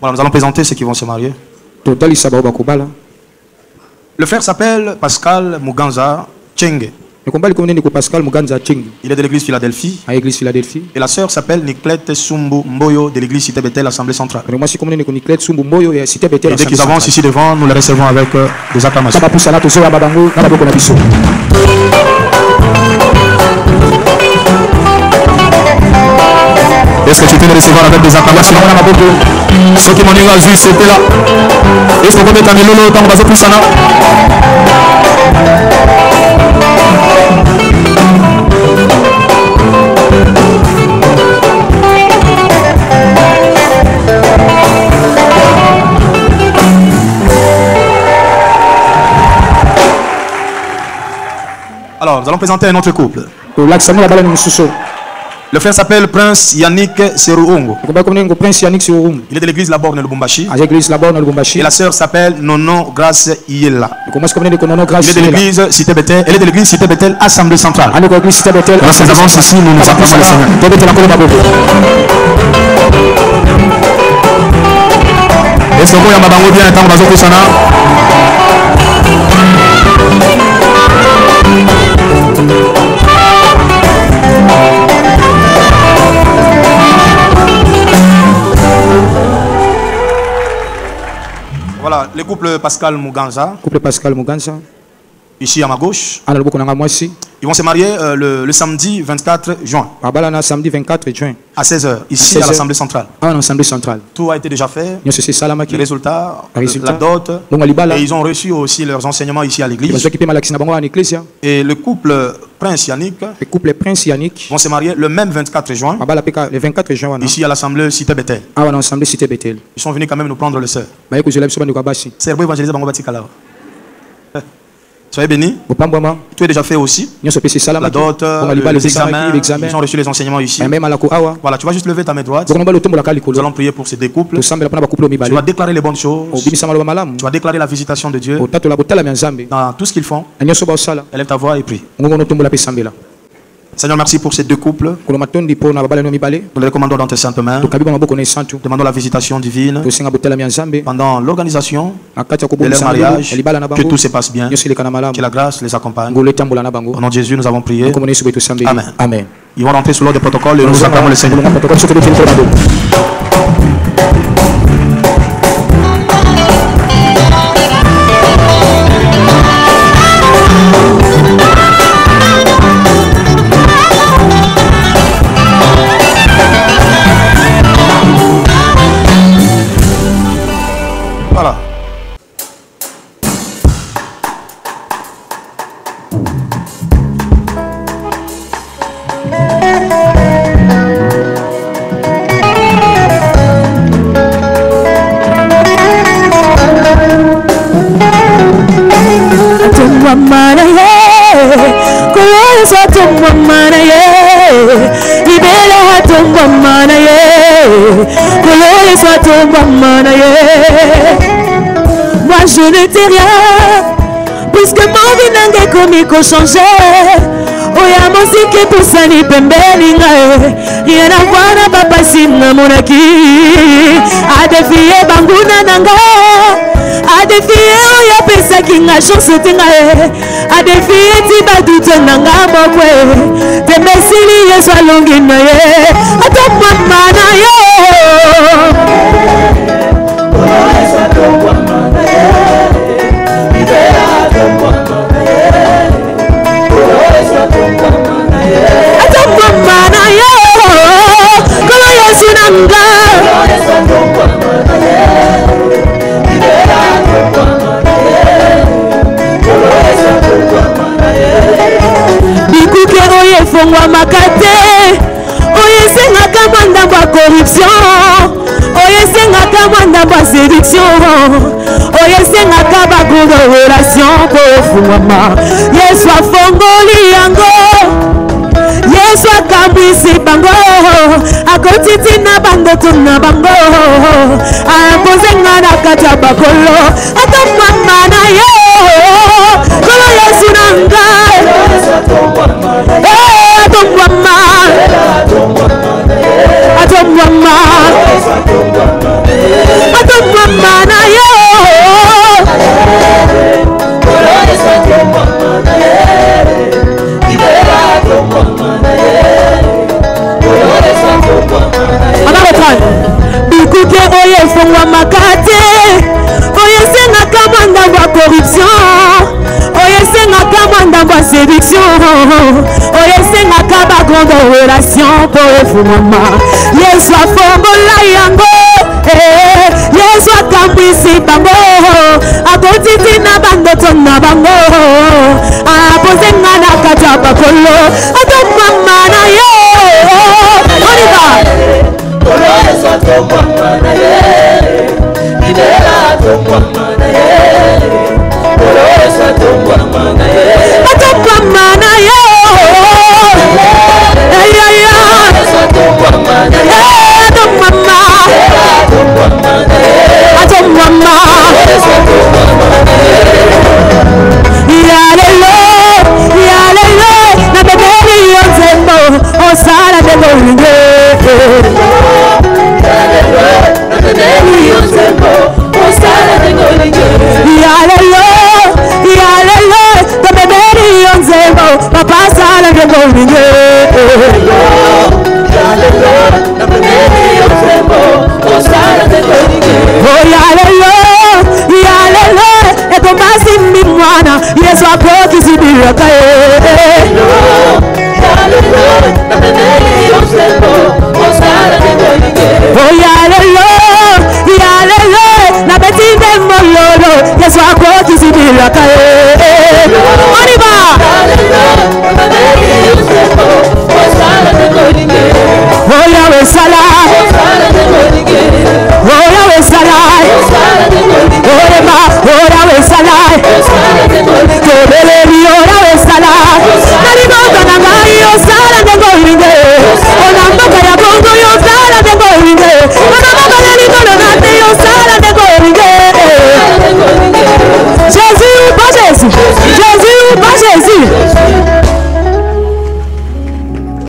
Voilà, nous allons présenter ceux qui vont se marier. Le frère s'appelle Pascal Muganza Chenge. Il est de l'église Philadelphie. à philadelphie Et la sœur s'appelle Niclette Sumbu Mboyo de l'église Cité Bethel, Assemblée centrale. Et dès qu'ils avancent ici devant, nous les recevons avec euh, des acclamations. Que tu peux les recevoir avec des acclamations Ceux qui m'ont dit Azui, c'était là. Est-ce que vous mettez un lolo dans le plus sana Alors, nous allons présenter un autre couple. Le frère s'appelle Prince Yannick siorumbu Il est de l'église Labor de Lubumbashi. Et la sœur s'appelle Nono Grace konono Il est de l'église Cité Bethel. Elle est de l'église Cité Bethel, Assemblée centrale. betel Pendant ces avances ici, nous nous acclamons le Seigneur. tobetela nkolo maboko Est-ce que vous avez bango bien tant bazo le couple Pascal Muganza, couple pascal muganza. Ici à ma gauche, ana loboko nanga mwasi ils vont se marier euh, le, le samedi 24 juin samedi 24 juin à 16h, ici À à 16 heures. l'Assemblée centrale. awa na assemblée centrale Tout a été déjà fait, les résultats, Résultats. la dot, et ils ont reçu aussi leurs enseignements ici à l'église. Et le couple Prince Yannick le couple prince yanik vont se marier le même 24 juin le 24 juin ici à l'Assemblée Cité Bethel. awa na assemblée cité betel Ils sont venus quand même nous prendre le sœur. basi C'est pour évangéliser Bango. Soyez bénis. Tout est déjà fait aussi. La dot, les examens, ils ont reçu les enseignements ici. Voilà, tu vas juste lever ta main droite. Nous allons prier pour ces deux couples. Tu vas déclarer les bonnes choses. Tu vas déclarer la visitation de Dieu dans tout ce qu'ils font. Élève ta voix et prie. Seigneur, merci pour ces deux couples. Nous les recommandons dans tes saintes mains. Demandons la visitation divine pendant l'organisation de leur mariage. Que tout se passe bien. Que la grâce les accompagne. Au nom de Jésus, nous avons prié. Amen. amen Ils vont rentrer sous l'ordre des protocoles et nous acclamons le Seigneur. Voilà. tumwamana ye kuyoza ye kuyoza tumwamana ye moi je ne dis rien. Puisque mon vie nanga ekomi kochange oya mosiki pusani pembeni ngai rien à voir na bapasi namonaki adefie banguna nanga adefie oyo apesaki nga chance te nga ye adefie ti badute na nga moko e tembe esili yesu alongi na ye efongwamaka te. Oyo esengaka mwa ndambo ya corruption. Oyo esengaka mwa ndambo ya séduction. Oyo esengaka bagrande relation mpo efungwama yesu afongoli yango. Yesu akambwisi bango. Akotiti na bandoto na bango. Ampozenga na kati ya bakolo. Ata mama na yo kwa séduction oyo esengaka bakonda relation mpo efumama yesu afongola yango yesu akambwisi bango akotiti na bandoto na bango. Apozenga na kati ya bakolo yeah